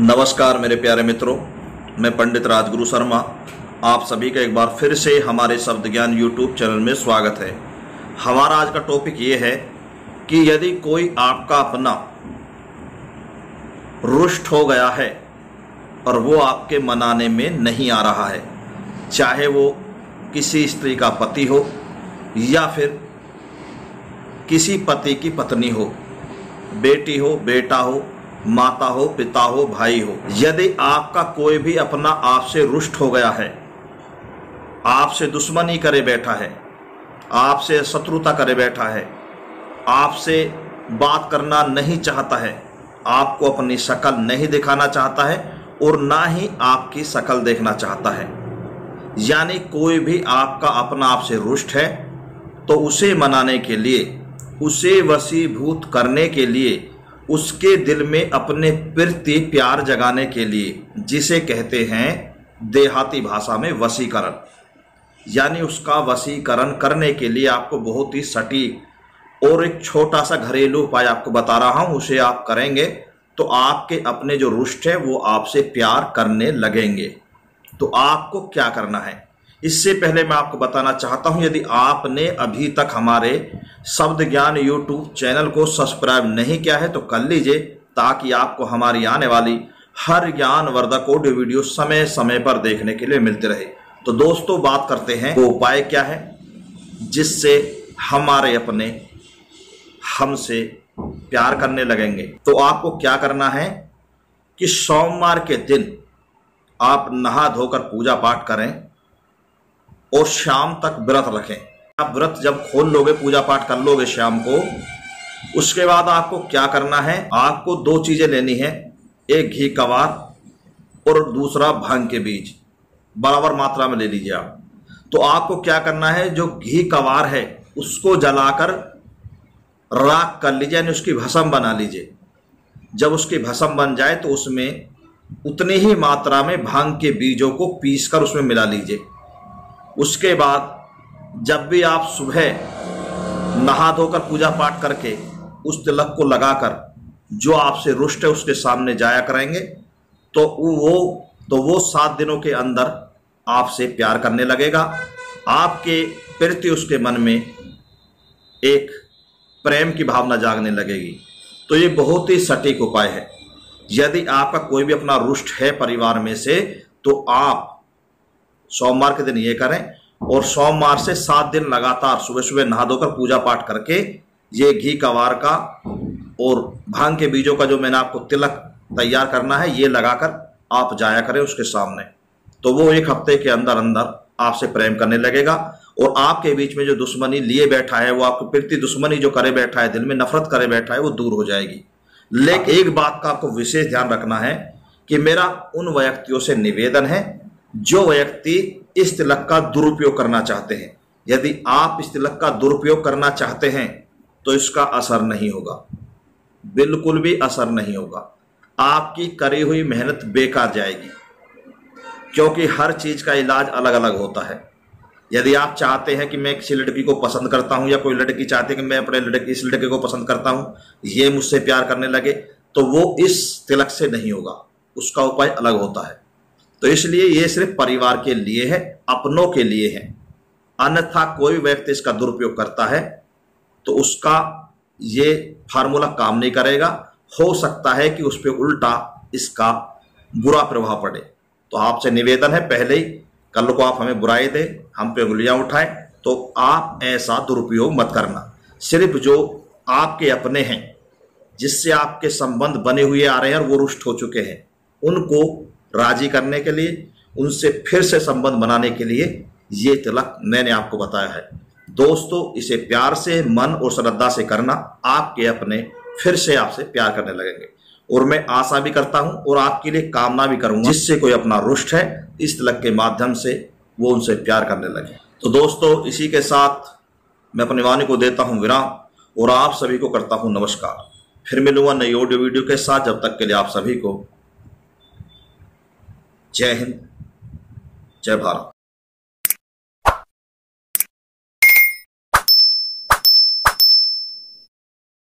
नमस्कार मेरे प्यारे मित्रों, मैं पंडित राजगुरु शर्मा, आप सभी का एक बार फिर से हमारे शब्द ज्ञान यूट्यूब चैनल में स्वागत है। हमारा आज का टॉपिक ये है कि यदि कोई आपका अपना रुष्ट हो गया है और वो आपके मनाने में नहीं आ रहा है, चाहे वो किसी स्त्री का पति हो या फिर किसी पति की पत्नी हो, बेटी हो, बेटा हो माता हो, पिता हो, भाई हो, यदि आपका कोई भी अपना आपसे रुष्ट हो गया है, आपसे दुश्मनी करे बैठा है, आपसे शत्रुता करे बैठा है, आपसे बात करना नहीं चाहता है, आपको अपनी शकल नहीं दिखाना चाहता है और ना ही आपकी शकल देखना चाहता है। यानी कोई भी आपका अपना आपसे रुष्ट है तो उसे मनाने के लिए, उसे वसीभूत करने के लिए उसके दिल में अपने प्रति प्यार जगाने के लिए, जिसे कहते हैं देहाती भाषा में वसीकरण। यानी उसका वसीकरण करने के लिए आपको बहुत ही सटीक और एक छोटा सा घरेलू उपाय आपको बता रहा हूँ, उसे आप करेंगे तो आपके अपने जो रुष्ट है, वो आपसे प्यार करने लगेंगे। तो आपको क्या करना है? इससे पहले मैं आपको बताना चाहता हूँ, यदि आपने अभी तक हमारे शब्द ज्ञान यूट्यूब चैनल को सब्सक्राइब नहीं किया है तो कर लीजिए, ताकि आपको हमारी आने वाली हर ज्ञान वर्धक ऑडियो वीडियो समय समय पर देखने के लिए मिलते रहे। तो दोस्तों, बात करते हैं, वो उपाय क्या है, जिससे हमारे अपने हमसे प्यार करने लगेंगे। तो आपको क्या करना है कि सोमवार के दिन आप नहा धोकर पूजा पाठ करें और शाम तक व्रत रखें। आप व्रत जब खोल लोगे पूजा पाठ कर लोगे शाम को, उसके बाद आपको क्या करना है? आपको दो चीज़ें लेनी है, एक घी कवार और दूसरा भाँग के बीज। बराबर मात्रा में ले लीजिए आप। तो आपको क्या करना है, जो घी कवार है, उसको जलाकर राख कर लीजिए, यानी उसकी भसम बना लीजिए। जब उसकी भसम बन जाए तो उसमें उतनी ही मात्रा में भाँग के बीजों को पीसकर उसमें मिला लीजिए। उसके बाद जब भी आप सुबह नहा धोकर पूजा पाठ करके उस तिलक को लगाकर जो आपसे रुष्ट है उसके सामने जाया करेंगे तो वो तो वो सात दिनों के अंदर आपसे प्यार करने लगेगा। आपके प्रति उसके मन में एक प्रेम की भावना जागने लगेगी। तो ये बहुत ही सटीक उपाय है। यदि आपका कोई भी अपना रुष्ट है परिवार में से तो आप सोमवार के दिन ये करें और सोमवार से सात दिन लगातार सुबह सुबह नहा धोकर पूजा पाठ करके ये घी कवार का और भाँग के बीजों का जो मैंने आपको तिलक तैयार करना है, ये लगाकर आप जाया करें उसके सामने। तो वो एक हफ़्ते के अंदर अंदर आपसे प्रेम करने लगेगा और आपके बीच में जो दुश्मनी लिए बैठा है, वो आपको प्रति दुश्मनी जो करे बैठा है, दिल में नफरत करे बैठा है, वो दूर हो जाएगी। लेकिन एक बात का आपको विशेष ध्यान रखना है कि मेरा उन व्यक्तियों से निवेदन है, जो व्यक्ति इस तिलक का दुरुपयोग करना चाहते हैं। यदि आप इस तिलक का दुरुपयोग करना चाहते हैं तो इसका असर नहीं होगा। बिल्कुल भी असर नहीं होगा। आपकी करी हुई मेहनत बेकार जाएगी, क्योंकि हर चीज़ का इलाज अलग अलग होता है। यदि आप चाहते हैं कि मैं किसी लड़की को पसंद करता हूँ या कोई लड़की चाहती है कि मैं अपने लड़की, इस लड़के को पसंद करता हूँ, ये मुझसे प्यार करने लगे तो वो इस तिलक से नहीं होगा। उसका उपाय अलग होता है। तो इसलिए ये सिर्फ़ परिवार के लिए है, अपनों के लिए है। अन्यथा कोई व्यक्ति इसका दुरुपयोग करता है तो उसका ये फार्मूला काम नहीं करेगा। हो सकता है कि उस पर उल्टा इसका बुरा प्रभाव पड़े। तो आपसे निवेदन है, पहले ही कल को आप हमें बुराई दे, हम पे उंगलियाँ उठाएँ तो आप ऐसा दुरुपयोग मत करना। सिर्फ़ जो आपके अपने हैं, जिससे आपके संबंध बने हुए आ रहे हैं और वो रुष्ट हो चुके हैं, उनको राज़ी करने के लिए, उनसे फिर से संबंध बनाने के लिए ये तिलक मैंने आपको बताया है। दोस्तों, इसे प्यार से, मन और श्रद्धा से करना आपके अपने फिर से आपसे प्यार करने लगेंगे। और मैं आशा भी करता हूँ और आपके लिए कामना भी करूँगा, जिससे कोई अपना रुष्ट है, इस तिलक के माध्यम से वो उनसे प्यार करने लगे। तो दोस्तों, इसी के साथ मैं अपनी वाणी को देता हूँ विराम, और आप सभी को करता हूँ नमस्कार। फिर मिलूँगा नई ऑडियो वीडियो के साथ, जब तक के लिए आप सभी को जय हिंद जय भारत।